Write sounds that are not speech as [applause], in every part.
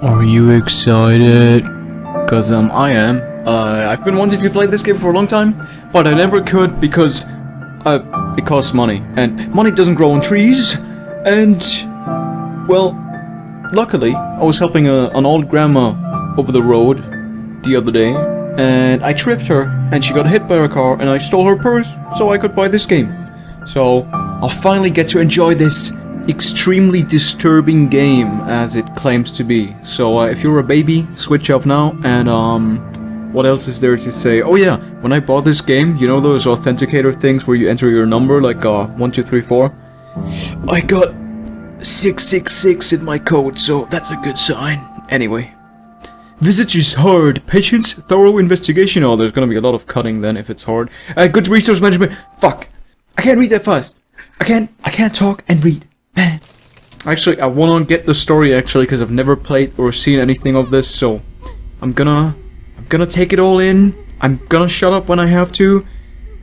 Are you excited? Cause um, I am. Uh, I've been wanting to play this game for a long time, but I never could because, uh, it costs money, and money doesn't grow on trees, and, well, luckily, I was helping a, an old grandma over the road the other day, and I tripped her, and she got hit by a car, and I stole her purse so I could buy this game. So, I'll finally get to enjoy this extremely disturbing game as it claims to be. So uh, if you're a baby, switch off now and um what else is there to say? Oh yeah, when I bought this game, you know those authenticator things where you enter your number like uh 1234? I got 666 in my code, so that's a good sign. Anyway. Visage is hard. Patience, thorough investigation. Oh, there's gonna be a lot of cutting then if it's hard. Uh, good resource management. Fuck. I can't read that fast. I can't. I can't talk and read. [laughs] Actually, I wanna get the story actually because I've never played or seen anything of this, so I'm gonna. I'm gonna take it all in. I'm gonna shut up when I have to,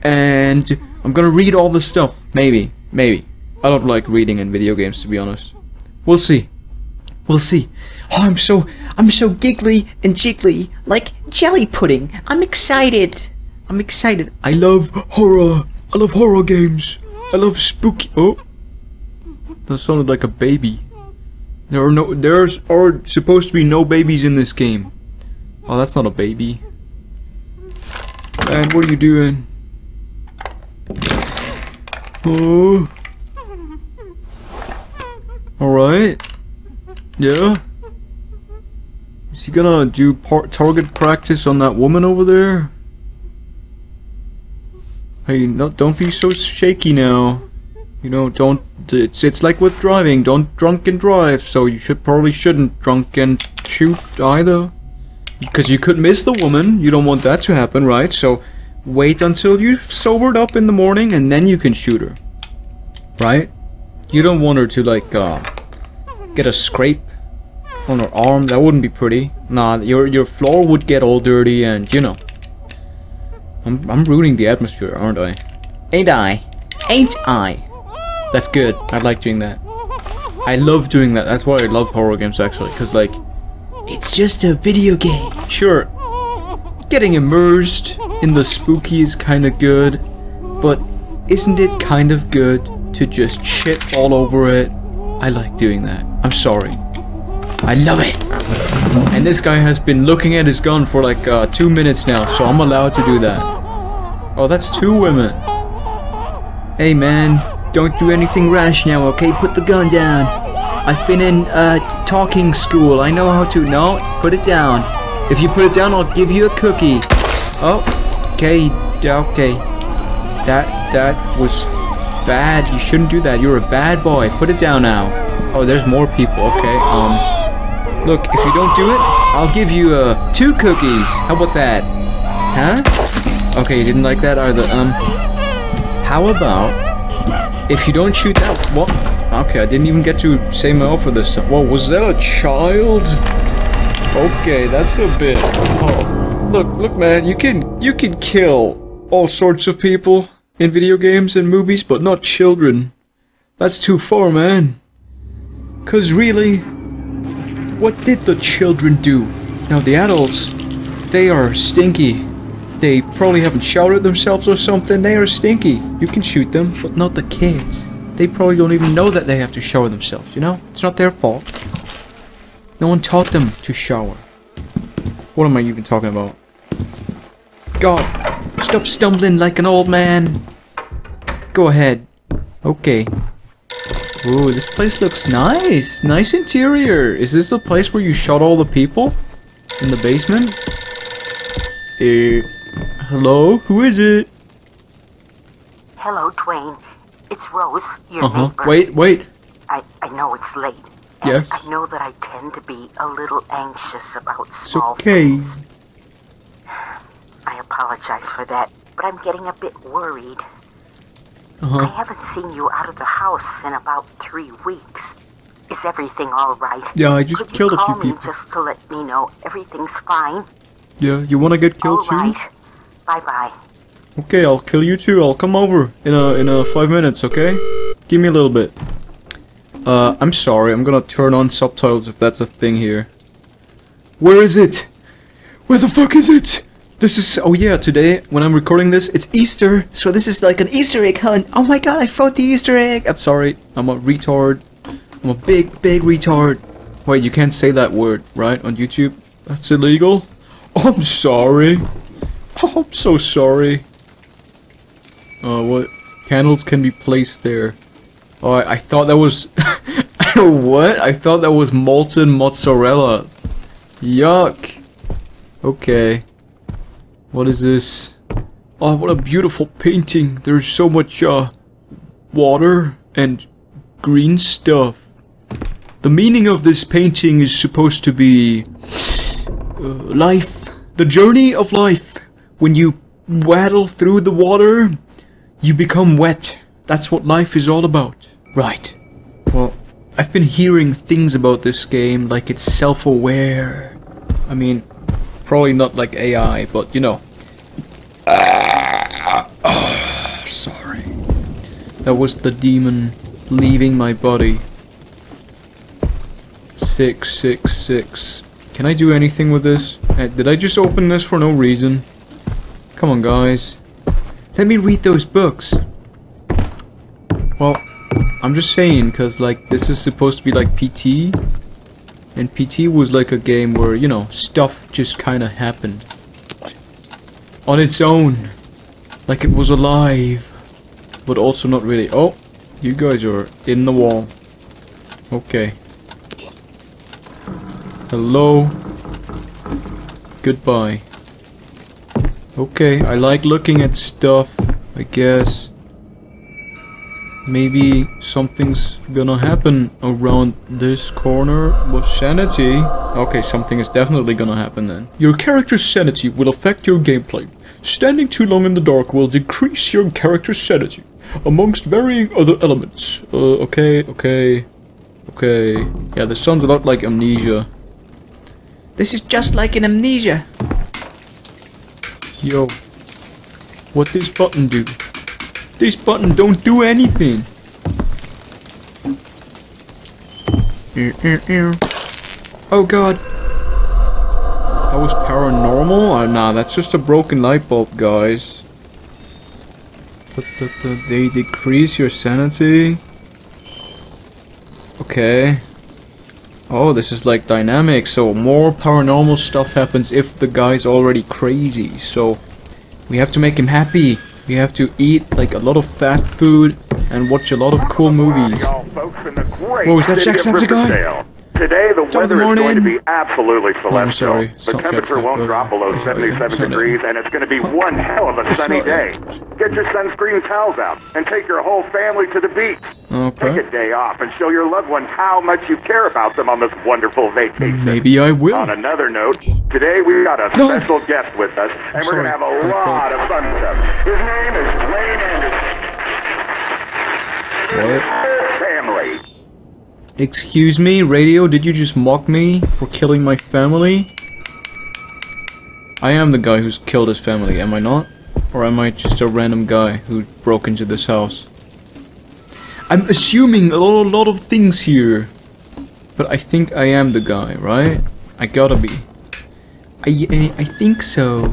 and I'm gonna read all the stuff. Maybe. Maybe. I don't like reading in video games to be honest. We'll see. We'll see. Oh, I'm so I'm so giggly and jiggly, like jelly pudding. I'm excited. I'm excited. I love horror. I love horror games. I love spooky. Oh, that sounded like a baby. There are no. There's are supposed to be no babies in this game. Oh, that's not a baby. Man, what are you doing? Oh. Alright. Yeah. Is he gonna do target practice on that woman over there? Hey, no, don't be so shaky now. You know, don't. It's it's like with driving. Don't drunk and drive. So you should probably shouldn't drunk and shoot either, because you could miss the woman. You don't want that to happen, right? So wait until you've sobered up in the morning and then you can shoot her, right? You don't want her to like uh, get a scrape on her arm. That wouldn't be pretty. Nah, your your floor would get all dirty and you know. I'm I'm ruining the atmosphere, aren't I? Ain't I? Ain't I? That's good. I like doing that. I love doing that. That's why I love horror games actually, cause like, it's just a video game. Sure, getting immersed in the spooky is kind of good, but isn't it kind of good to just shit all over it? I like doing that. I'm sorry. I love it. And this guy has been looking at his gun for like uh, two minutes now, so I'm allowed to do that. Oh, that's two women. Hey man, don't do anything rash now, okay? Put the gun down. I've been in uh, talking school. I know how to. No, put it down. If you put it down, I'll give you a cookie. Oh, okay, okay. That that was bad. You shouldn't do that. You're a bad boy. Put it down now. Oh, there's more people. Okay. Um, look, if you don't do it, I'll give you uh two cookies. How about that? Huh? Okay, you didn't like that either. Um, how about if you don't shoot that? What? Okay, I didn't even get to say my offer this time. Whoa, was that a child? Okay, that's a bit. Oh, look, look, man. You can you can kill all sorts of people in video games and movies, but not children. That's too far, man. Cause really, what did the children do? Now the adults, they are stinky. They probably haven't showered themselves or something. They are stinky. You can shoot them, but not the kids. They probably don't even know that they have to shower themselves, you know? It's not their fault. No one taught them to shower. What am I even talking about? God, stop stumbling like an old man. Go ahead. Okay. Ooh, this place looks nice. Nice interior. Is this the place where you shot all the people? In the basement? Eh, hello? Who is it? Hello, Dwayne. It's Rose, your Uh-huh. neighbor. Wait, wait. I, I know it's late. Yes? I know that I tend to be a little anxious about It's small okay. things. I apologize for that, but I'm getting a bit worried. I Uh-huh. I haven't seen you out of the house in about three weeks. Is everything all right? Yeah, I just Could killed a few people. just to let me know everything's fine? Yeah, you wanna get killed all too? right. Bye-bye. Okay, I'll kill you too. I'll come over in a in a five minutes. Okay, give me a little bit. Uh, I'm sorry. I'm gonna turn on subtitles if that's a thing here. Where is it? Where the fuck is it? This is oh yeah, today when I'm recording this, it's Easter, so this is like an Easter egg hunt. Oh my god, I found the Easter egg. I'm sorry, I'm a retard. I'm a big, big retard. Wait, you can't say that word, right, on YouTube? That's illegal? [laughs] I'm sorry. Oh, I'm so sorry. Uh, what? Candles can be placed there. Oh, I, I thought that was... [laughs] what? I thought that was molten mozzarella. Yuck. Okay. What is this? Oh, what a beautiful painting. There's so much, uh, water and green stuff. The meaning of this painting is supposed to be... Uh, life. The journey of life. When you waddle through the water, you become wet. That's what life is all about. Right. Well, I've been hearing things about this game like it's self-aware. I mean, probably not like AI, but you know. oh, [sighs] sorry. That was the demon leaving my body. 666. Can I do anything with this? Uh, did I just open this for no reason? Come on, guys. Let me read those books. Well, I'm just saying, because, like, this is supposed to be like PT. And PT was like a game where, you know, stuff just kind of happened. On its own. Like it was alive. But also not really. Oh, you guys are in the wall. Okay. Hello. Goodbye. Okay, I like looking at stuff, I guess. Maybe something's gonna happen around this corner. What sanity? Okay, something is definitely gonna happen then. Your character's sanity will affect your gameplay. Standing too long in the dark will decrease your character's sanity, amongst varying other elements. Uh, okay, okay, okay. Yeah, this sounds a lot like Amnesia. This is just like an amnesia. Yo, what this button do? This button don't do anything. Eh, eh, eh. Oh god. That was paranormal? Uh, nah, that's just a broken light bulb, guys. They decrease your sanity? Okay. Oh, this is like dynamic, so more paranormal stuff happens if the guy's already crazy, so we have to make him happy. We have to eat like a lot of fast food and watch a lot of cool movies. What was that Jacksepticeye? Today the Top of the weather is going to morning. be absolutely celestial. sorry. The Stop temperature won't drop below I'm sorry. 77 Sorry. degrees, and it's going to be one hell of a sunny sorry. day. Get your sunscreen towels out and take your whole family to the beach. Okay. Take a day off and show your loved ones how much you care about them on this wonderful vacation. Maybe I will. On another note, today we got a No. special guest with us, and we're going to have a lot of fun stuff. His name is Dwayne Anderson. What? Excuse me, radio, did you just mock me for killing my family? I am the guy who's killed his family, am I not? Or am I just a random guy who broke into this house? I'm assuming a lot, a lot of things here. But I think I am the guy, right? I gotta be. I, I, I think so.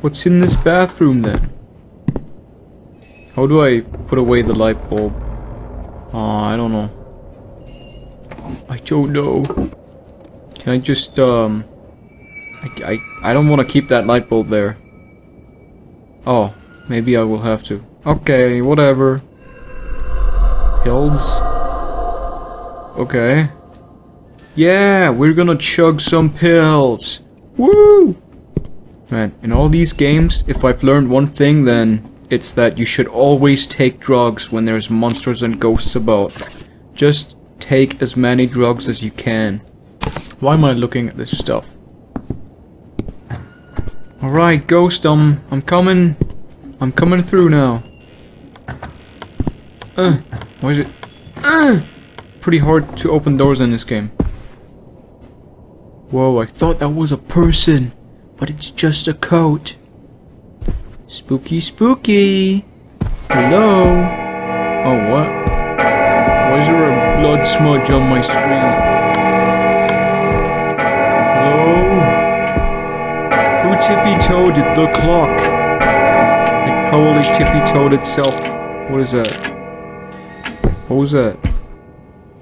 What's in this bathroom then? How do I put away the light bulb? Oh, I don't know. I don't know. Can I just, um... I, I, I don't want to keep that light bulb there. Oh, maybe I will have to. Okay, whatever. Pills. Okay. Yeah, we're gonna chug some pills. Woo! Man, in all these games, if I've learned one thing, then it's that you should always take drugs when there's monsters and ghosts about. Just take as many drugs as you can. Why am I looking at this stuff? Alright, ghost, um, I'm coming. I'm coming through now. Uh, why is it? Uh, pretty hard to open doors in this game. Whoa, I thought that was a person, but it's just a coat. Spooky, spooky. Hello. Oh, what? Why is there a blood smudge on my screen? Hello? Who tippy-toed the clock. It probably tippy-toed itself. What is that? What was that?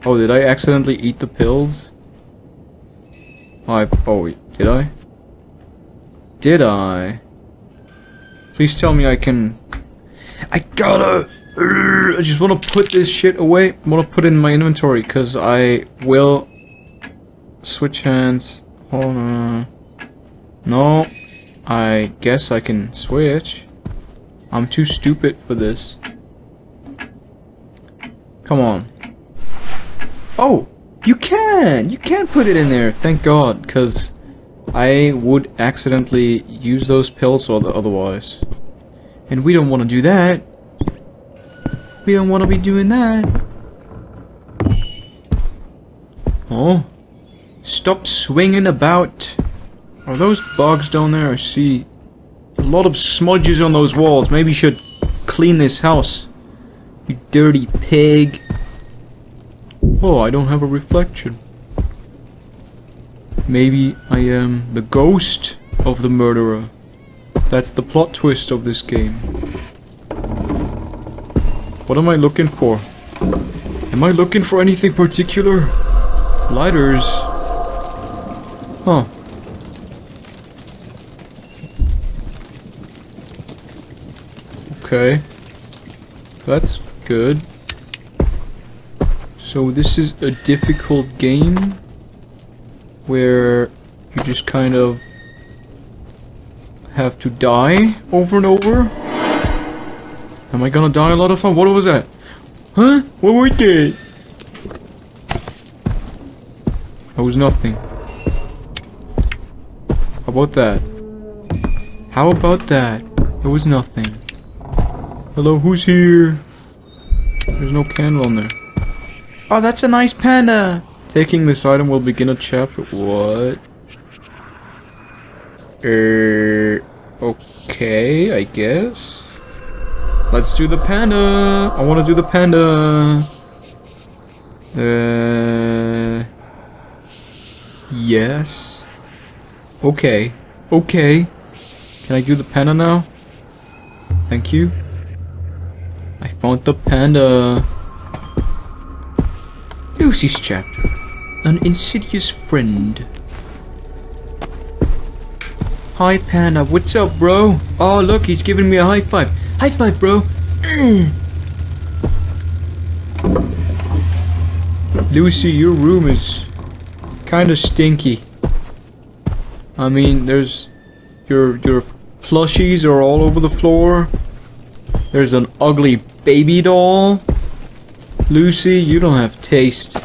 Oh, did I accidentally eat the pills? I oh wait, did I? Did I? Please tell me I can. I gotta. I just want to put this shit away. I want to put in my inventory because I will switch hands. Hold on. No, I guess I can switch. I'm too stupid for this. Come on. Oh, you can! You can put it in there, thank god, because I would accidentally use those pills otherwise. And we don't want to do that. We don't want to be doing that. Oh. Stop swinging about. Are those bugs down there? I see a lot of smudges on those walls. Maybe you should clean this house. You dirty pig. Oh, I don't have a reflection. Maybe I am the ghost of the murderer. That's the plot twist of this game. What am I looking for? Am I looking for anything particular? Lighters. Huh. Okay. That's good. So this is a difficult game where you just kind of have to die over and over. Am I gonna die a lot of fun? What was that? Huh? What was that? That was nothing. How about that? How about that? It was nothing. Hello, who's here? There's no candle on there. Oh, that's a nice panda. Taking this item will begin a chapter. What? Er. Okay, I guess. Let's do the panda. I want to do the panda. Uh. Yes. Okay. Okay. Can I do the panda now? Thank you. I found the panda. Lucy's chapter. An insidious friend. Hi Panda, what's up bro? Oh look, he's giving me a high five. High five bro. Lucy, your room is kinda stinky. I mean, there's your your plushies are all over the floor. There's an ugly baby doll. Lucy, you don't have taste.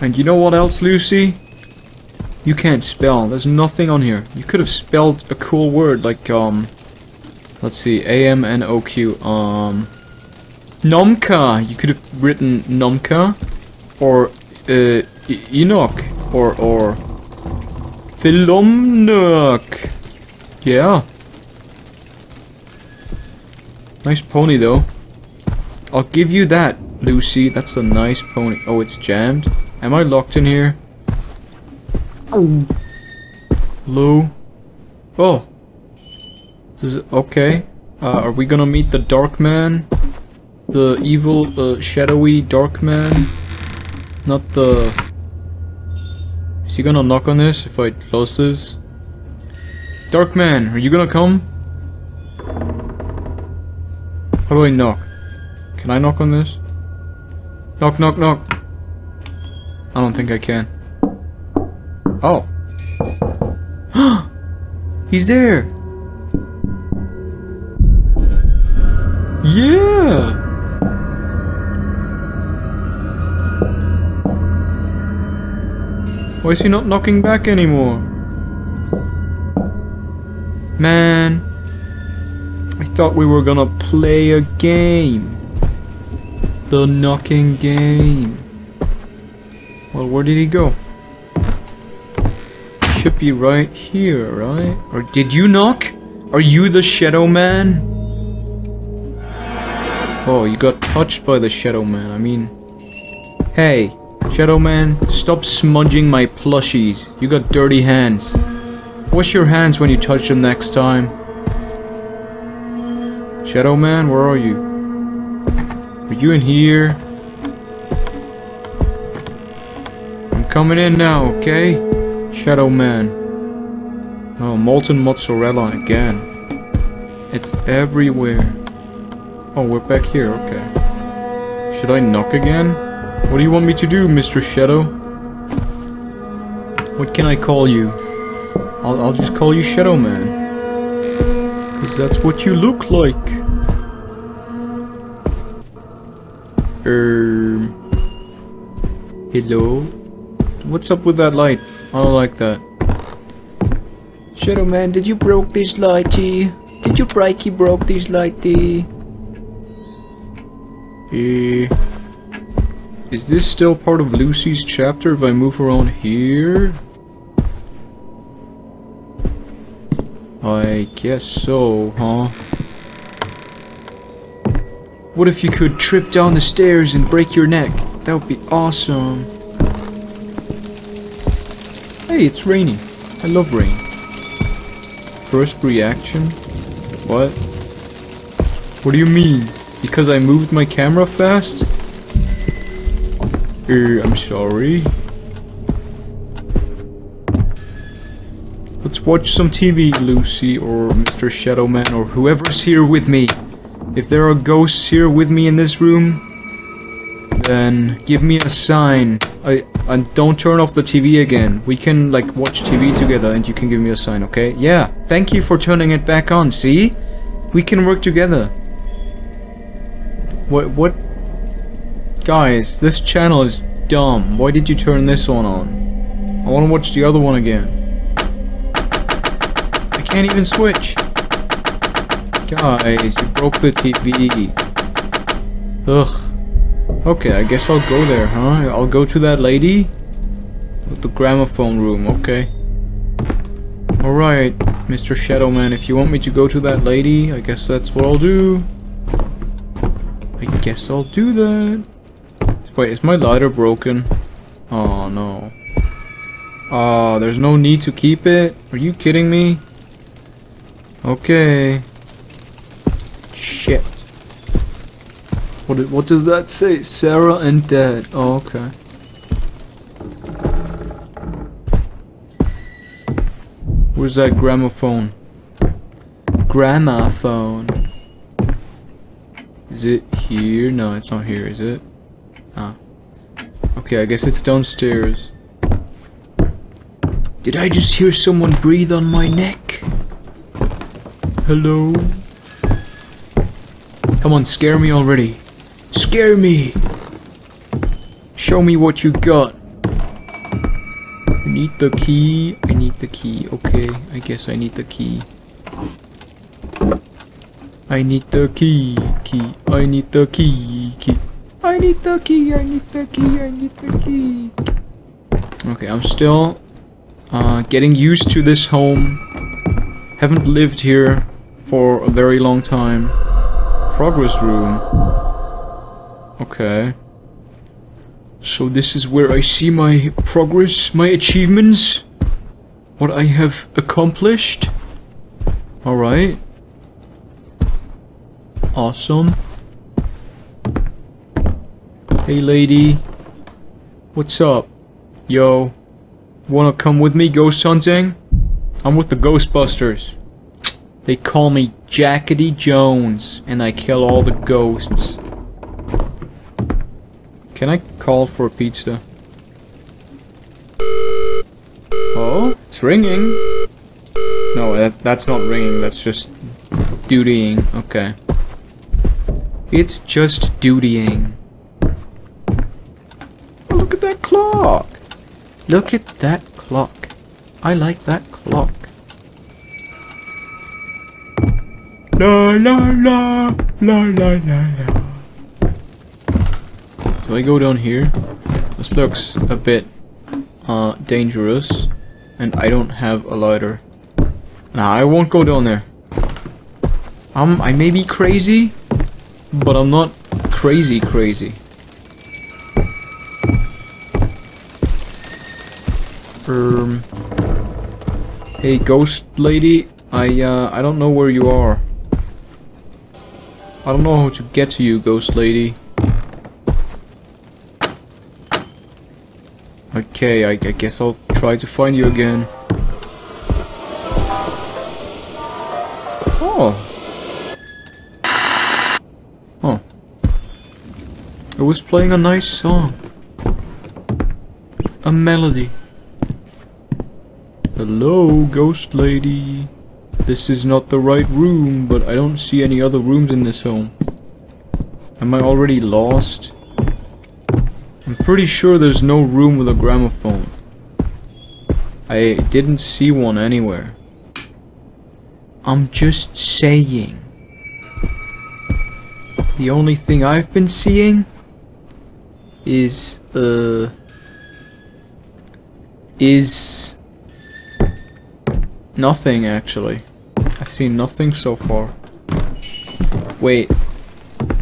And you know what else, Lucy? You can't spell. There's nothing on here. You could have spelled a cool word like, um... Let's see, A-M-N-O-Q, um... Nomka! You could have written Nomka. Or, uh, Enoch. Or, or... Philomnuk. Yeah. Nice pony, though. I'll give you that, Lucy. That's a nice pony. Oh, it's jammed? Am I locked in here? Oh. Hello? Oh. Okay? Uh, are we gonna meet the Dark Man? The evil, uh, shadowy Dark Man? Not the... Is he gonna knock on this if I close this? Dark Man, are you gonna come? How do I knock? Can I knock on this? Knock, knock, knock. I don't think I can. Oh. [gasps] He's there! Yeah! Why is he not knocking back anymore? Man. I thought we were gonna play a game. The knocking game. Well, where did he go? Should be right here, right? Or did you knock? Are you the Shadow Man? Oh, you got touched by the Shadow Man. I mean... Hey, Shadow Man, stop smudging my plushies. You got dirty hands. Wash your hands when you touch them next time. Shadow Man, where are you? Are you in here? I'm coming in now, okay? Shadow Man. Oh, molten mozzarella again. It's everywhere. Oh, we're back here, okay. Should I knock again? What do you want me to do, Mr. Shadow? What can I call you? I'll, I'll just call you Shadow Man. Because that's what you look like. Um. Hello? What's up with that light? I don't like that. Shadow Man, did you broke this lighty? Did you break broke this lighty? Eh. Is this still part of Lucy's chapter if I move around here? I guess so, huh? What if you could trip down the stairs and break your neck? That would be awesome. Hey, it's raining. I love rain. First reaction? What? What do you mean? Because I moved my camera fast? Er, I'm sorry. Let's watch some TV, Lucy, or Mr. Shadowman, or whoever's here with me. If there are ghosts here with me in this room, then give me a sign. I and don't turn off the TV again. We can like watch TV together and you can give me a sign, okay? Yeah, thank you for turning it back on, see? We can work together. What what Guys, this channel is dumb. Why did you turn this one on? I want to watch the other one again. I can't even switch. Guys, you broke the TV. Ugh. Okay, I guess I'll go there, huh? I'll go to that lady with the gramophone room, okay? Alright, Mr. Shadowman, if you want me to go to that lady, I guess that's what I'll do. I guess I'll do that. Wait, is my lighter broken? Oh no. Uh, there's no need to keep it? Are you kidding me? Okay. Shit. What, what does that say? Sarah and Dad. Oh, okay. Where's that gramophone? Gramophone. Is it here? No, it's not here, is it? Ah. Okay, I guess it's downstairs. Did I just hear someone breathe on my neck? Hello? Come on, scare me already. Scare me! Show me what you got. I need the key. I need the key. Okay, I guess I need the key. I need the key, key. I need the key, key. I need the key, I need the key, I need the key. Okay, I'm still uh, getting used to this home. Haven't lived here for a very long time. Progress room. Okay. So this is where I see my progress, my achievements. What I have accomplished. Alright. Awesome. Hey lady. What's up? Yo. Wanna come with me ghost hunting? I'm with the Ghostbusters. They call me Jackety Jones, and I kill all the ghosts. Can I call for a pizza? Oh, it's ringing. No, that, that's not ringing, that's just dutying. Okay. It's just dutying. Oh, look at that clock! Look at that clock. I like that clock. La la la la la la la. Do I go down here? This looks a bit uh, dangerous. And I don't have a lighter. Nah, I won't go down there. Um, I may be crazy, but I'm not crazy crazy. Um, Hey, ghost lady, I uh, I don't know where you are. I don't know how to get to you, ghost lady. Okay, I, I guess I'll try to find you again. Was playing a nice song. A melody. Hello, ghost lady. This is not the right room, but I don't see any other rooms in this home. Am I already lost? I'm pretty sure there's no room with a gramophone. I didn't see one anywhere. I'm just saying. The only thing I've been seeing is, uh, is nothing actually. I've seen nothing so far. Wait.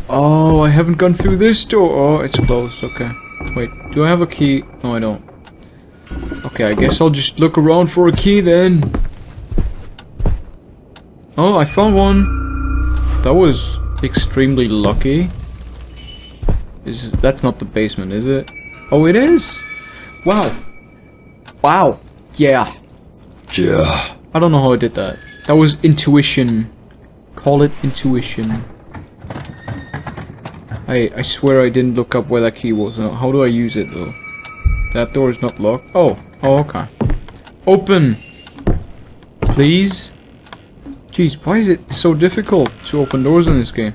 Oh, I haven't gone through this door. Oh, it's closed. Okay. Wait, do I have a key? No, I don't. Okay, I guess I'll just look around for a key then. Oh, I found one. That was extremely lucky. Is that's not the basement, is it? Oh, it is. Wow. Wow. Yeah. Yeah. I don't know how I did that. That was intuition. Call it intuition. I I swear I didn't look up where that key was. How do I use it though? That door is not locked. Oh. Oh, okay. Open. Please. Jeez, why is it so difficult to open doors in this game?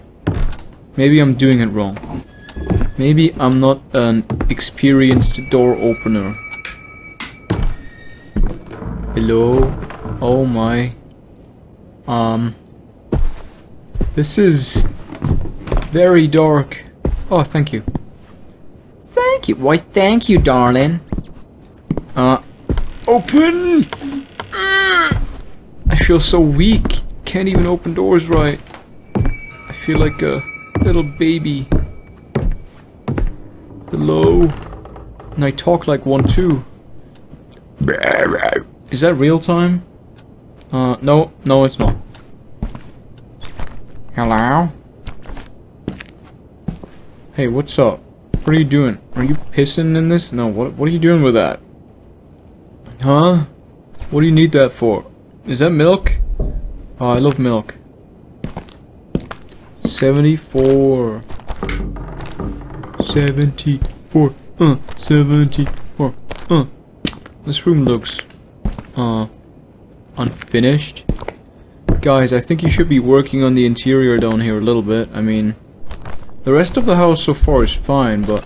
Maybe I'm doing it wrong. Maybe I'm not an experienced door opener. Hello? Oh my. Um. This is very dark. Oh, thank you. Thank you. Why, thank you, darling. Uh, open! I feel so weak. Can't even open doors right. I feel like a little baby. Hello? And I talk like one too. Is that real time? Uh, no, no it's not. Hello? Hey, what's up? What are you doing? Are you pissing in this? No, what, what are you doing with that? Huh? What do you need that for? Is that milk? Oh, I love milk. 74. 74. Uh, 74. Uh. This room looks, uh, unfinished. Guys, I think you should be working on the interior down here a little bit. I mean, the rest of the house so far is fine, but...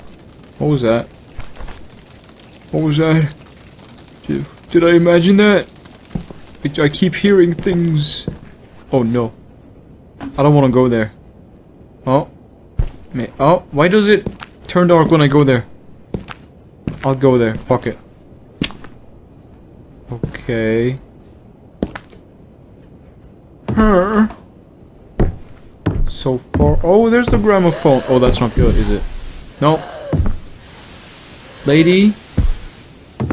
What was that? What was that? Did, did I imagine that? I, I keep hearing things. Oh no. I don't want to go there. Oh. May oh, why does it turn dark when I go there? I'll go there. Fuck it. Okay. Her. So far. Oh, there's the gramophone. Oh, that's not good, is it? No. Lady.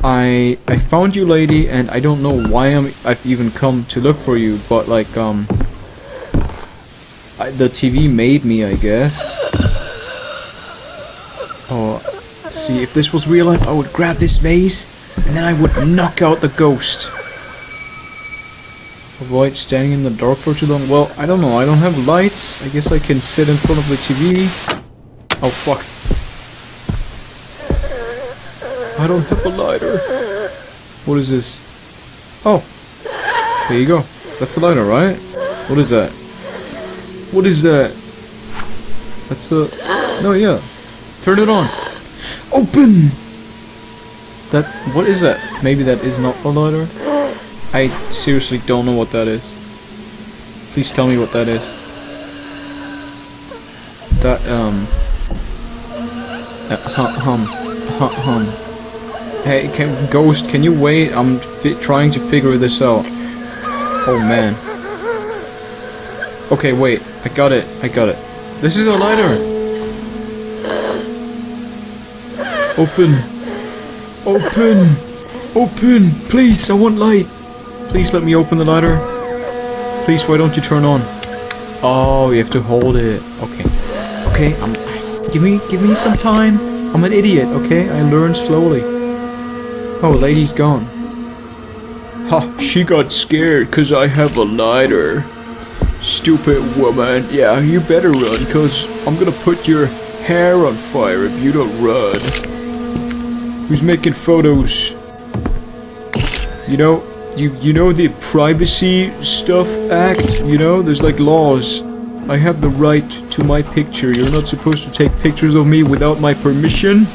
I I found you, lady, and I don't know why I'm I've even come to look for you, but like um. I, the TV made me, I guess. See, if this was real life, I would grab this vase, and then I would knock out the ghost. Avoid standing in the dark for too long. Well, I don't know. I don't have lights. I guess I can sit in front of the TV. Oh, fuck. I don't have a lighter. What is this? Oh. There you go. That's the lighter, right? What is that? What is that? That's a... No, yeah. Turn it on. Open! That... What is that? Maybe that is not a lighter? I seriously don't know what that is. Please tell me what that is. That, um... Uh, hum, hum, hum. Hey, can, Ghost, can you wait? I'm trying to figure this out. Oh, man. Okay, wait. I got it. I got it. This is a lighter. Open. Open. Open. Please, I want light. Please let me open the lighter. Please, why don't you turn on? Oh, you have to hold it. Okay. Okay, um, give me, give me some time. I'm an idiot, okay? I learn slowly. Oh, lady's gone. Ha, she got scared because I have a lighter. Stupid woman. Yeah, you better run because I'm gonna put your hair on fire if you don't run. Who's making photos? You know, you you know the Privacy Stuff Act? You know, there's like laws. I have the right to my picture. You're not supposed to take pictures of me without my permission.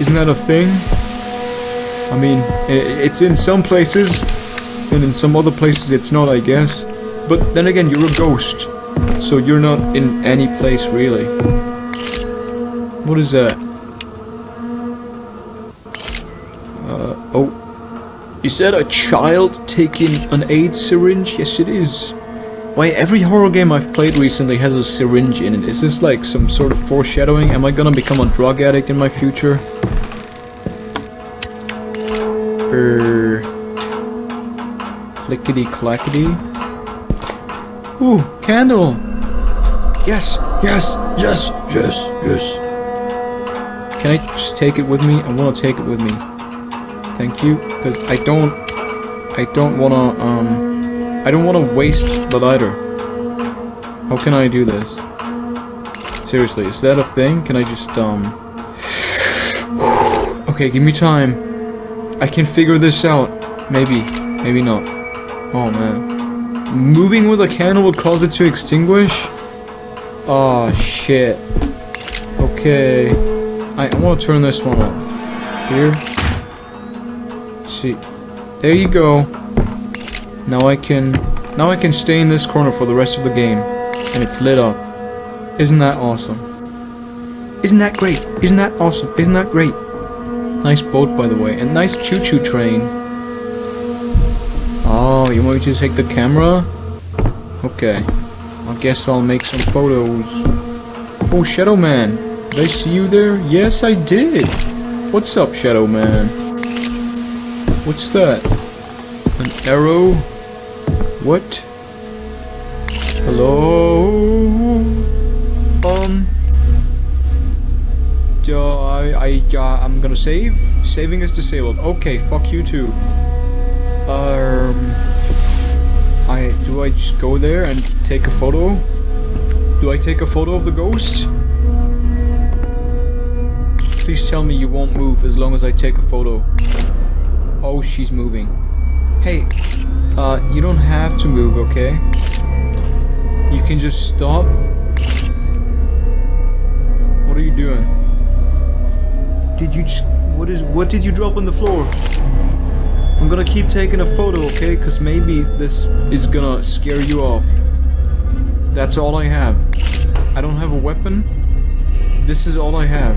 Isn't that a thing? I mean, it's in some places, and in some other places it's not, I guess. But then again, you're a ghost, so you're not in any place really. What is that? Is that a child taking an AIDS syringe? Yes, it is. Why, every horror game I've played recently has a syringe in it. Is this like some sort of foreshadowing? Am I gonna become a drug addict in my future? Er. Clickety clackety. Ooh, candle! Yes, yes, yes, yes, yes. Can I just take it with me? I want to take it with me. Thank you, because I don't, I don't want to, um, I don't want to waste the lighter. How can I do this? Seriously, is that a thing? Can I just, um... [sighs] Okay, give me time. I can figure this out. Maybe. Maybe not. Oh, man. Moving with a candle will cause it to extinguish? Oh, shit. Okay. I, I want to turn this one on. Here. There you go. Now I can... Now I can stay in this corner for the rest of the game. And it's lit up. Isn't that awesome? Isn't that great? Isn't that awesome? Isn't that great? Nice boat, by the way. And nice choo-choo train. Oh, you want me to take the camera? Okay. I guess I'll make some photos. Oh, Shadow Man. Did I see you there? Yes, I did. What's up, Shadow Man? What's that? An arrow? What? Hello? Um... Uh, I, I, uh, I'm gonna save. Saving is disabled. Okay, fuck you too. Um, I do I just go there and take a photo? Do I take a photo of the ghost? Please tell me you won't move as long as I take a photo. Oh, she's moving. Hey, uh, you don't have to move, okay? You can just stop. What are you doing? Did you just what is what did you drop on the floor? I'm gonna keep taking a photo, okay? Cause maybe this is gonna scare you off. That's all I have. I don't have a weapon. This is all I have.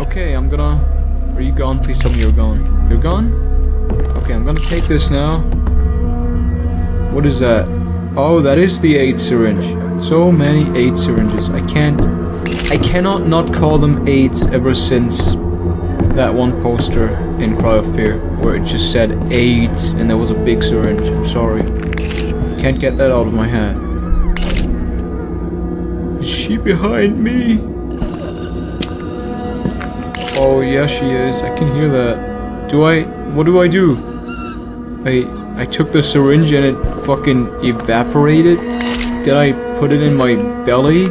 Okay, I'm gonna. Are you gone? Please tell me you're gone. You're gone? Okay, I'm gonna take this now. What is that? Oh, that is the AIDS syringe. So many AIDS syringes. I can't. I cannot not call them AIDS ever since that one poster in Cry of Fear where it just said AIDS and there was a big syringe. I'm sorry. Can't get that out of my head. Is she behind me? Oh yeah, she is. I can hear that. Do I? What do I do? I I took the syringe and it fucking evaporated. Did I put it in my belly?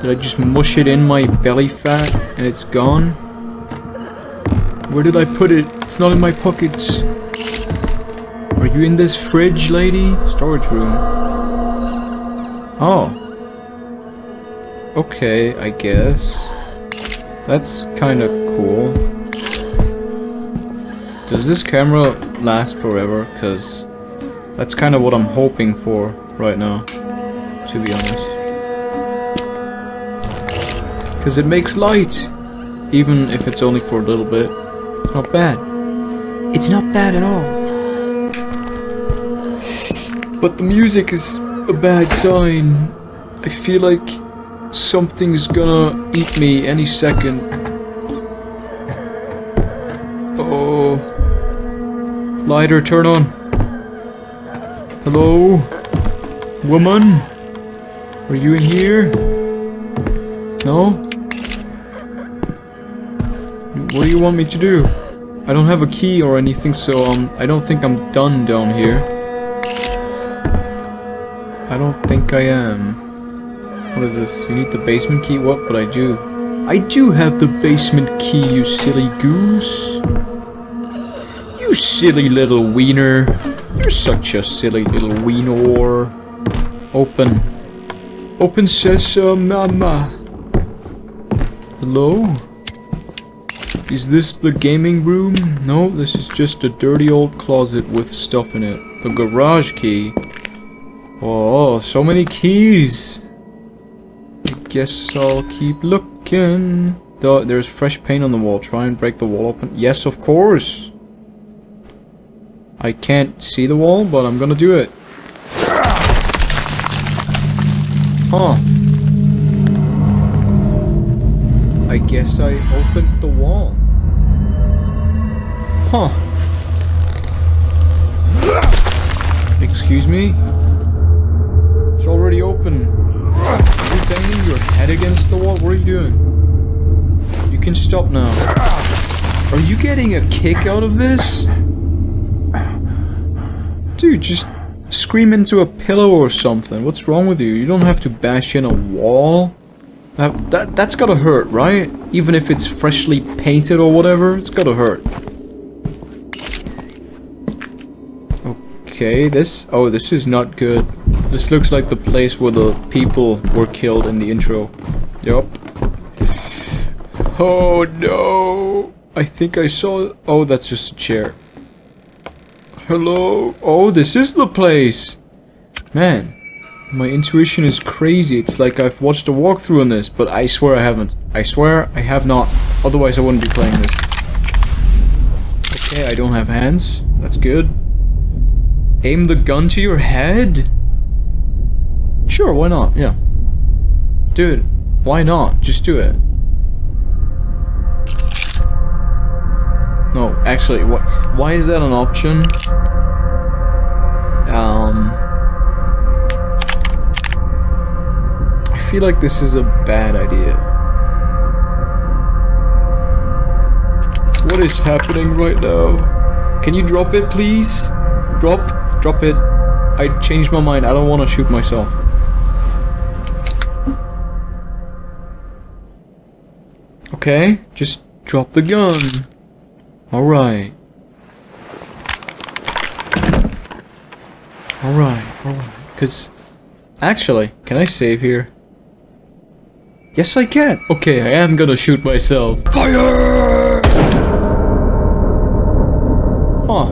Did I just mush it in my belly fat and it's gone? Where did I put it? It's not in my pockets. Are you in this fridge, lady? Storage room. Oh. Okay, I guess. That's kinda cool. Does this camera last forever? Cause that's kinda what I'm hoping for right now, to be honest. Cause it makes light, even if it's only for a little bit. It's not bad. It's not bad at all. But the music is a bad sign. I feel like something's gonna eat me any second. Oh. Lighter, turn on. Hello? Woman? Are you in here? No? What do you want me to do? I don't have a key or anything, so um, I don't think I'm done down here. I don't think I am. What is this? You need the basement key? What would I do? I do have the basement key, you silly goose. You silly little wiener. You're such a silly little wiener. Open. Open sesame, um, mama. Um, uh. Hello? Is this the gaming room? No, this is just a dirty old closet with stuff in it. The garage key. Oh, so many keys. Guess I'll keep looking. There's fresh paint on the wall. Try and break the wall open. Yes, of course. I can't see the wall, but I'm gonna do it. Huh. I guess I opened the wall. Huh. Excuse me? It's already open. Banging your head against the wall? What are you doing? You can stop now. Are you getting a kick out of this? Dude, just scream into a pillow or something. What's wrong with you? You don't have to bash in a wall. That, that, that's gotta hurt, right? Even if it's freshly painted or whatever, it's gotta hurt. Okay, this... Oh, this is not good. This looks like the place where the people were killed in the intro. Yup. Oh no! I think I saw... Oh, that's just a chair. Hello? Oh, this is the place! Man, my intuition is crazy. It's like I've watched a walkthrough on this, but I swear I haven't. I swear I have not. Otherwise I wouldn't be playing this. Okay, I don't have hands. That's good. Aim the gun to your head? Sure, why not? Yeah. Dude, why not? Just do it. No, actually, what? Why is that an option? Um... I feel like this is a bad idea. What is happening right now? Can you drop it, please? Drop, drop it. I changed my mind. I don't want to shoot myself. Okay, just drop the gun. Alright. Alright, alright. Because, actually, can I save here? Yes, I can. Okay, I am gonna shoot myself. Fire! Huh.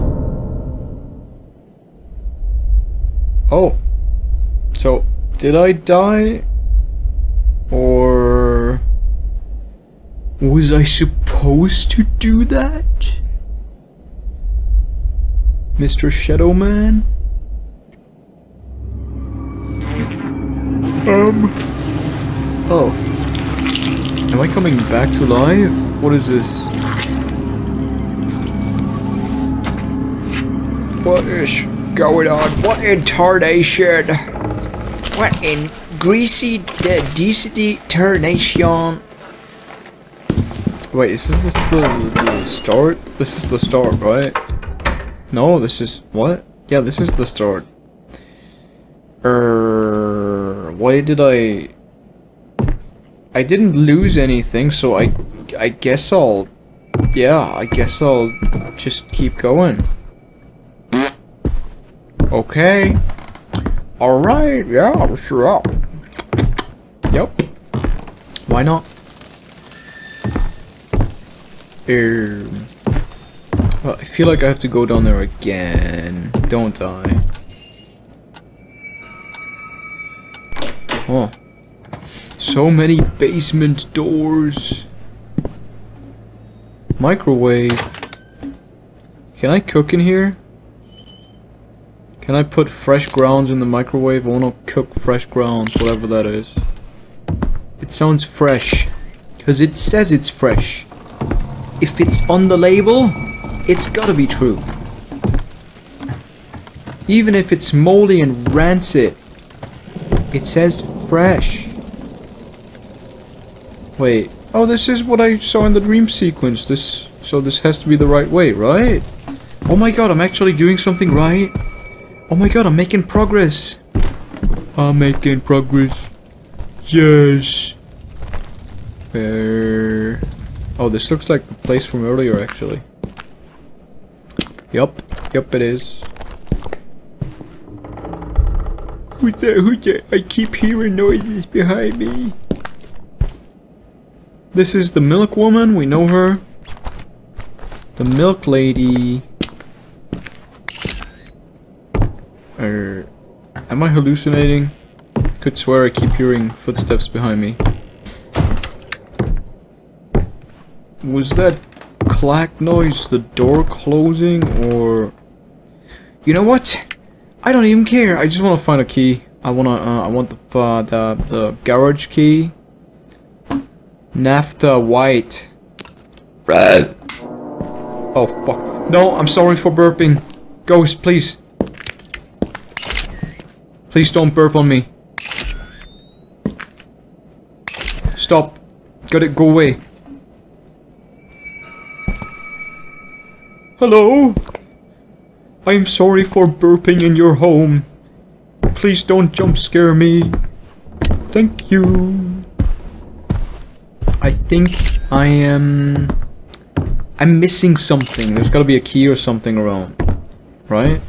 Oh. So, did I die? Or... Was I supposed to do that? Mr. Shadow Man? Um... Oh. Am I coming back to life? What is this? What is going on? What in tarnation? What in greasy de decity tarnation? Wait, is this the, the start? This is the start, right? No, this is... What? Yeah, this is the start. Er, why did I... I didn't lose anything, so I... I guess I'll... Yeah, I guess I'll just keep going. Okay. Alright, yeah, sure. Yep. Why not? Well, I feel like I have to go down there again, don't I? Oh. So many basement doors. Microwave. Can I cook in here? Can I put fresh grounds in the microwave? I want to cook fresh grounds, whatever that is. It sounds fresh. Because it says it's fresh. If it's on the label, It's gotta be true. Even if it's moldy and rancid, it says fresh. Wait. Oh, this is what I saw in the dream sequence. This, so this has to be the right way, right? Oh my god, I'm actually doing something right. Oh my god, I'm making progress. I'm making progress. Yes. Where? Oh, this looks like the place from earlier, actually. Yup. Yup, it is. Who's that? Who's that? I keep hearing noises behind me. This is the milk woman. We know her. The milk lady. Er, am I hallucinating? Could swear I keep hearing footsteps behind me. Was that clack noise the door closing or... You know what? I don't even care. I just want to find a key. I wanna. Uh, I want the uh, the the garage key. Naphtha white. Red. Oh fuck. No, I'm sorry for burping. Ghost, please. Please don't burp on me. Stop. Got it. Go away. Hello? I am sorry for burping in your home. Please don't jump scare me. Thank you. I think I am... I'm missing something. There's gotta be a key or something around. Right?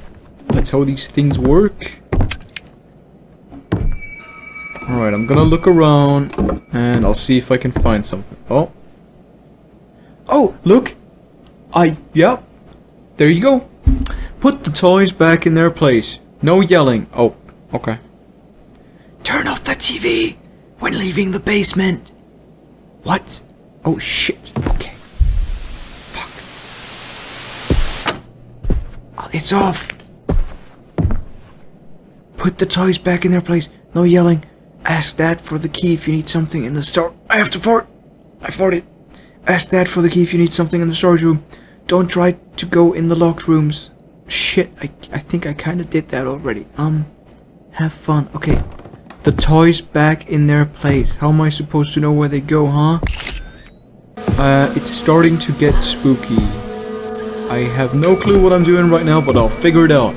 That's how these things work. Alright, I'm gonna look around and I'll see if I can find something. Oh. Oh, look! I, yeah. There you go. Put the toys back in their place. No yelling. Oh, okay. Turn off the TV when leaving the basement. What? Oh shit. Okay. Fuck. Oh, It's off. Put the toys back in their place. No yelling. Ask Dad for the key if you need something in the store. I have to fart. I farted. Ask Dad for the key if you need something in the storage room. Don't try to go in the locked rooms. Shit, I, I think I kind of did that already. Um, have fun. Okay, the toys back in their place. How am I supposed to know where they go, huh? Uh, it's starting to get spooky. I have no clue what I'm doing right now, but I'll figure it out.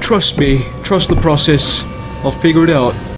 Trust me. Trust the process. I'll figure it out.